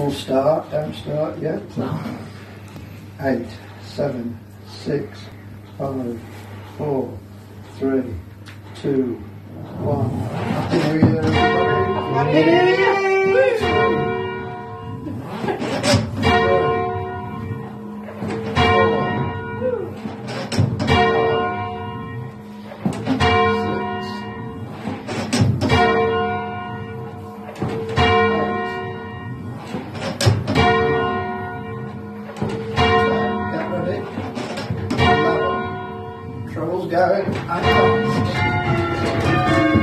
We'll start, don't start yet. Eight, seven, six, five, four, three, two, one. Happy New Year. Happy New Year! Get Treble's going uncaused.